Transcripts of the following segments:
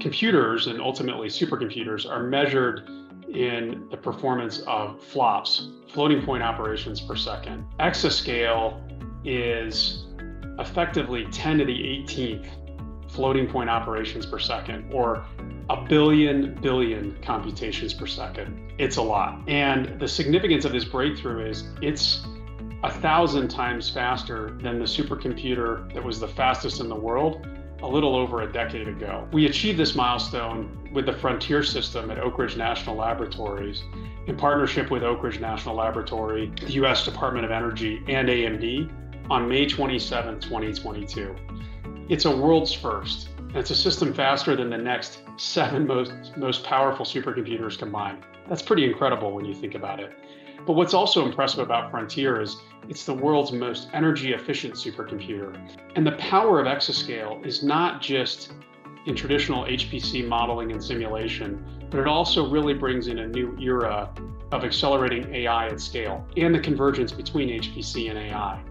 computers and ultimately supercomputers are measured in the performance of flops, floating point operations per second. Exascale is effectively 10 to the 18th floating point operations per second, or a billion billion computations per second. It's a lot. And the significance of this breakthrough is it's a thousand times faster than the supercomputer that was the fastest in the world a little over a decade ago. We achieved this milestone with the Frontier system at Oak Ridge National Laboratories in partnership with Oak Ridge National Laboratory, the US Department of Energy, and AMD on May 27, 2022. It's a world's first, it's a system faster than the next seven most, most powerful supercomputers combined. That's pretty incredible when you think about it. But what's also impressive about Frontier is it's the world's most energy efficient supercomputer. And the power of exascale is not just in traditional HPC modeling and simulation, but it also really brings in a new era of accelerating AI at scale and the convergence between HPC and AI.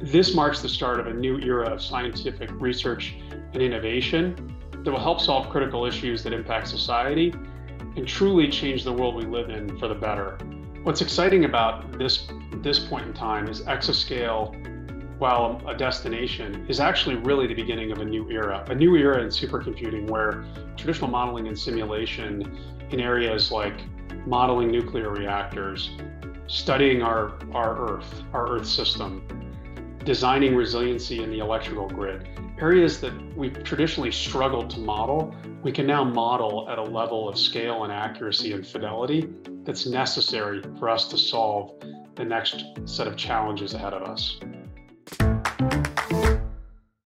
This marks the start of a new era of scientific research and innovation that will help solve critical issues that impact society and truly change the world we live in for the better. What's exciting about this this point in time is exascale, while a destination, is actually really the beginning of a new era, a new era in supercomputing where traditional modeling and simulation in areas like modeling nuclear reactors, studying our, our Earth, our Earth system, designing resiliency in the electrical grid, areas that we've traditionally struggled to model, we can now model at a level of scale and accuracy and fidelity that's necessary for us to solve the next set of challenges ahead of us.